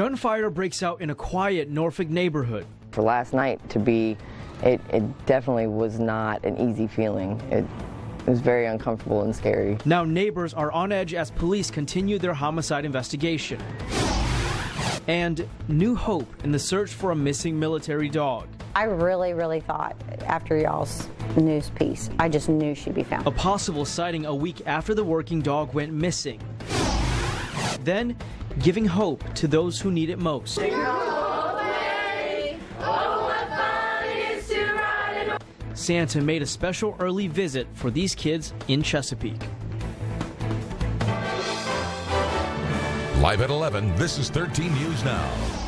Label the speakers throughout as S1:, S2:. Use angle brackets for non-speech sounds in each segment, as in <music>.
S1: gunfire breaks out in a quiet Norfolk neighborhood.
S2: For last night to be, it, it definitely was not an easy feeling. It, it was very uncomfortable and scary.
S1: Now neighbors are on edge as police continue their homicide investigation. And new hope in the search for a missing military dog.
S3: I really, really thought after y'all's news piece, I just knew she'd be found.
S1: A possible sighting a week after the working dog went missing. Then giving hope to those who need it most. Santa made a special early visit for these kids in Chesapeake.
S4: Live at 11, this is 13 News Now.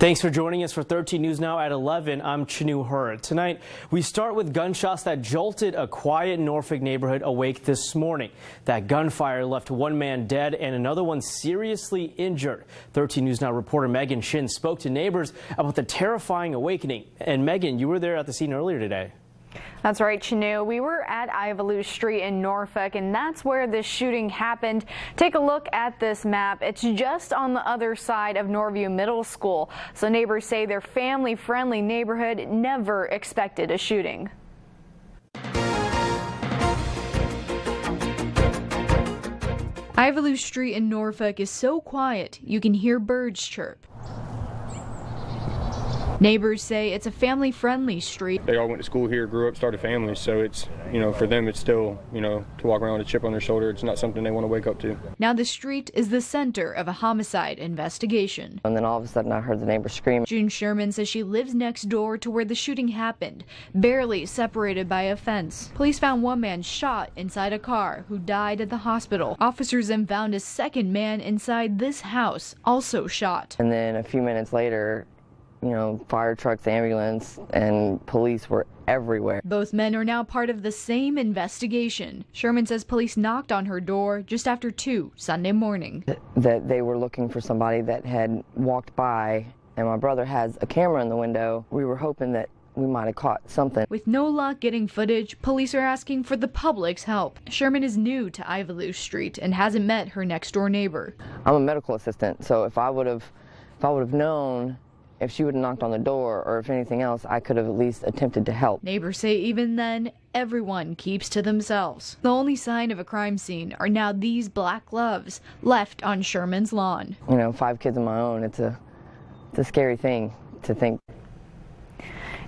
S5: Thanks for joining us for 13 News Now at 11. I'm Chenue Her. Tonight, we start with gunshots that jolted a quiet Norfolk neighborhood awake this morning. That gunfire left one man dead and another one seriously injured. 13 News Now reporter Megan Shin spoke to neighbors about the terrifying awakening. And Megan, you were there at the scene earlier today.
S6: That's right, Chenue. We were at Ivalou Street in Norfolk, and that's where this shooting happened. Take a look at this map. It's just on the other side of Norview Middle School. So neighbors say their family-friendly neighborhood never expected a shooting.
S7: Ivalou Street in Norfolk is so quiet you can hear birds chirp. Neighbors say it's a family friendly street.
S8: They all went to school here, grew up, started families, so it's, you know, for them it's still, you know, to walk around with a chip on their shoulder, it's not something they want to wake up to.
S7: Now the street is the center of a homicide investigation.
S2: And then all of a sudden I heard the neighbor scream.
S7: June Sherman says she lives next door to where the shooting happened, barely separated by a fence. Police found one man shot inside a car who died at the hospital. Officers then found a second man inside this house, also shot.
S2: And then a few minutes later, you know, fire trucks, ambulance, and police were everywhere.
S7: Both men are now part of the same investigation. Sherman says police knocked on her door just after 2 Sunday morning.
S2: That they were looking for somebody that had walked by, and my brother has a camera in the window. We were hoping that we might have caught something.
S7: With no luck getting footage, police are asking for the public's help. Sherman is new to Ivalou Street and hasn't met her next door neighbor.
S2: I'm a medical assistant, so if I would have if I would have known if she would have knocked on the door or if anything else, I could have at least attempted to help.
S7: Neighbors say even then, everyone keeps to themselves. The only sign of a crime scene are now these black gloves left on Sherman's lawn.
S2: You know, five kids of my own, it's a, it's a scary thing to think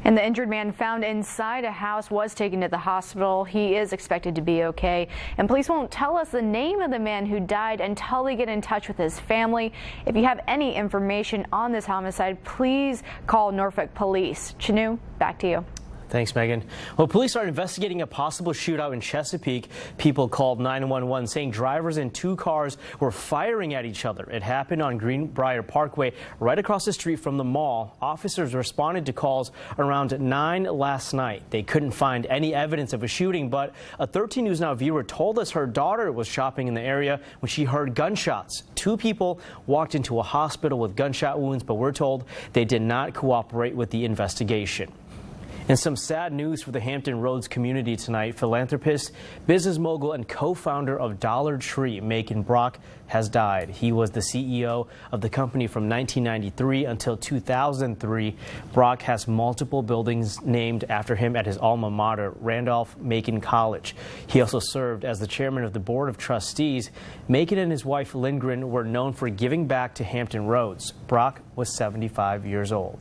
S6: and the injured man found inside a house was taken to the hospital. He is expected to be okay. And police won't tell us the name of the man who died until they get in touch with his family. If you have any information on this homicide, please call Norfolk Police. Chenue, back to you.
S5: Thanks, Megan. Well, police are investigating a possible shootout in Chesapeake. People called 911 saying drivers in two cars were firing at each other. It happened on Greenbrier Parkway, right across the street from the mall. Officers responded to calls around 9 last night. They couldn't find any evidence of a shooting, but a 13 News Now viewer told us her daughter was shopping in the area when she heard gunshots. Two people walked into a hospital with gunshot wounds, but we're told they did not cooperate with the investigation. And some sad news for the Hampton Roads community tonight. Philanthropist, business mogul, and co-founder of Dollar Tree, Macon Brock, has died. He was the CEO of the company from 1993 until 2003. Brock has multiple buildings named after him at his alma mater, Randolph-Macon College. He also served as the chairman of the board of trustees. Macon and his wife Lindgren were known for giving back to Hampton Roads. Brock was 75 years old.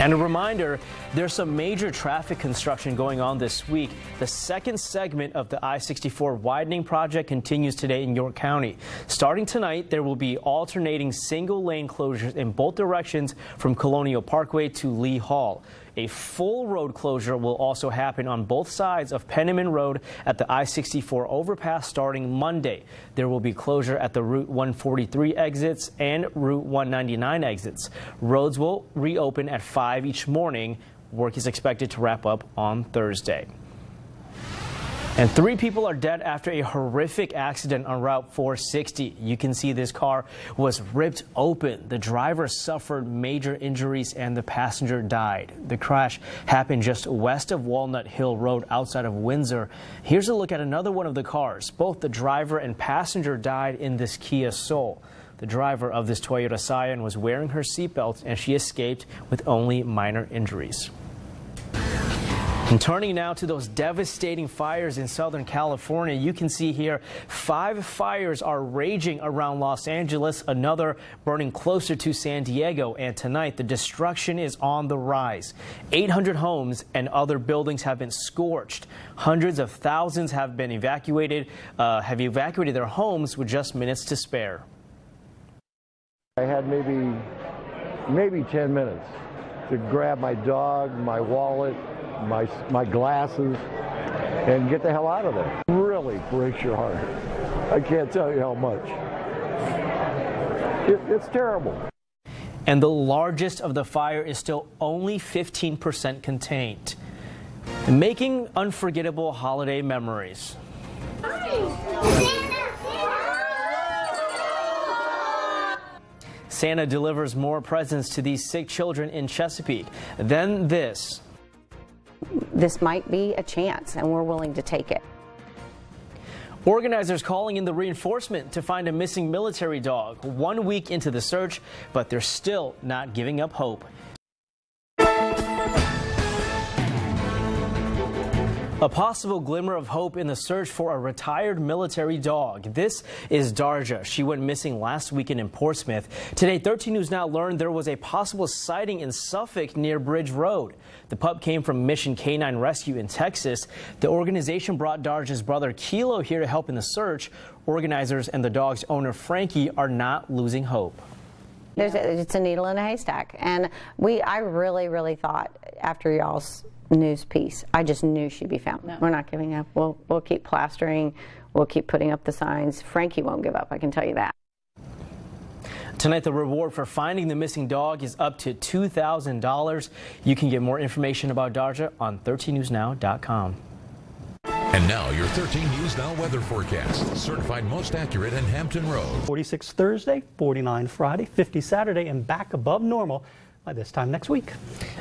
S5: And a reminder, there's some major traffic construction going on this week. The second segment of the I-64 widening project continues today in York County. Starting tonight, there will be alternating single lane closures in both directions from Colonial Parkway to Lee Hall. A full road closure will also happen on both sides of Penniman Road at the I-64 overpass starting Monday. There will be closure at the Route 143 exits and Route 199 exits. Roads will reopen at 5 each morning. Work is expected to wrap up on Thursday. And three people are dead after a horrific accident on Route 460. You can see this car was ripped open. The driver suffered major injuries and the passenger died. The crash happened just west of Walnut Hill Road outside of Windsor. Here's a look at another one of the cars. Both the driver and passenger died in this Kia Soul. The driver of this Toyota Scion was wearing her seatbelt and she escaped with only minor injuries. And <laughs> turning now to those devastating fires in Southern California, you can see here five fires are raging around Los Angeles, another burning closer to San Diego. And tonight, the destruction is on the rise. 800 homes and other buildings have been scorched. Hundreds of thousands have been evacuated, uh, have evacuated their homes with just minutes to spare.
S9: I had maybe, maybe 10 minutes to grab my dog, my wallet, my, my glasses, and get the hell out of there. Really breaks your heart. I can't tell you how much. It, it's terrible.
S5: And the largest of the fire is still only 15% contained. Making unforgettable holiday memories. Santa delivers more presents to these sick children in Chesapeake. Then this.
S3: This might be a chance, and we're willing to take it.
S5: Organizers calling in the reinforcement to find a missing military dog one week into the search, but they're still not giving up hope. A possible glimmer of hope in the search for a retired military dog. This is Darja. She went missing last weekend in Portsmouth. Today, 13 News Now learned there was a possible sighting in Suffolk near Bridge Road. The pup came from Mission Canine Rescue in Texas. The organization brought Darja's brother Kilo here to help in the search. Organizers and the dog's owner Frankie are not losing hope.
S3: There's a, it's a needle in a haystack, and we I really really thought after y'all's news piece, I just knew she'd be found. No. We're not giving up. We'll we'll keep plastering. We'll keep putting up the signs. Frankie won't give up. I can tell you that.
S5: Tonight, the reward for finding the missing dog is up to $2,000. You can get more information about Darja on 13newsnow.com.
S4: And now your 13 News Now weather forecast. Certified most accurate in Hampton Road.
S10: 46 Thursday, 49 Friday, 50 Saturday, and back above normal by this time next week.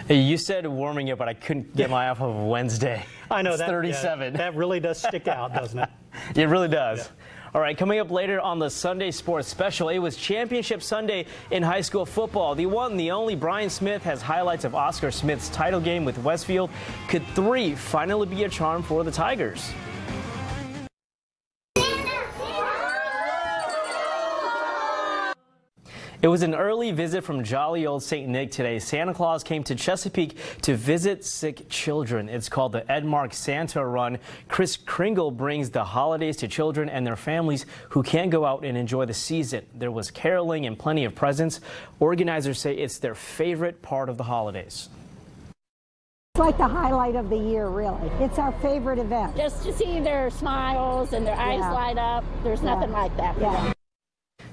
S5: You said warming it, but I couldn't get my off of Wednesday. <laughs>
S10: I know
S5: it's
S10: that
S5: 37.
S10: Yeah, that really does stick out, doesn't it? <laughs>
S5: it really does.
S10: Yeah.
S5: All right, coming up later on the Sunday Sports Special, it was Championship Sunday in high school football. The one, the only Brian Smith has highlights of Oscar Smith's title game with Westfield. Could three finally be a charm for the Tigers? It was an early visit from jolly old St. Nick today. Santa Claus came to Chesapeake to visit sick children. It's called the Edmarc Santa Run. Kris Kringle brings the holidays to children and their families who can't go out and enjoy the season. There was caroling and plenty of presents. Organizers say it's their favorite part of the holidays.
S11: It's like the highlight of the year, really. It's our favorite event.
S12: Just to see their smiles and their eyes yeah. light up, there's yeah. nothing like that.
S11: Yeah.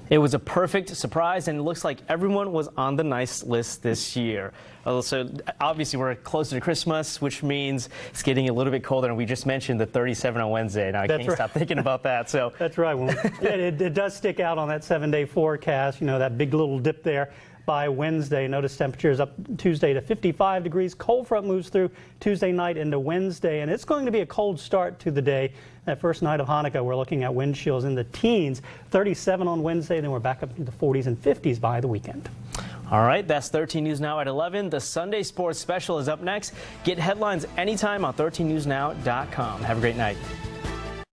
S5: It was a perfect surprise, and it looks like everyone was on the nice list this year. Uh, so obviously, we're closer to Christmas, which means it's getting a little bit colder. And we just mentioned the 37 on Wednesday. Now I That's can't right. stop <laughs> thinking about that. So
S10: That's right. Well, <laughs> it, it does stick out on that seven-day forecast. You know that big little dip there by Wednesday. Notice temperatures up Tuesday to 55 degrees. Cold front moves through Tuesday night into Wednesday, and it's going to be a cold start to the day. That first night of Hanukkah, we're looking at wind chills in the teens, 37 on Wednesday, then we're back up to the 40s and 50s by the weekend.
S5: All right, that's 13 News Now at 11. The Sunday Sports Special is up next. Get headlines anytime on 13newsnow.com. Have a great night.